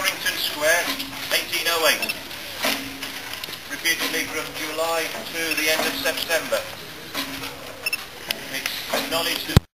Harrington Square, 1808. Repeatedly from July to the end of September. It's acknowledged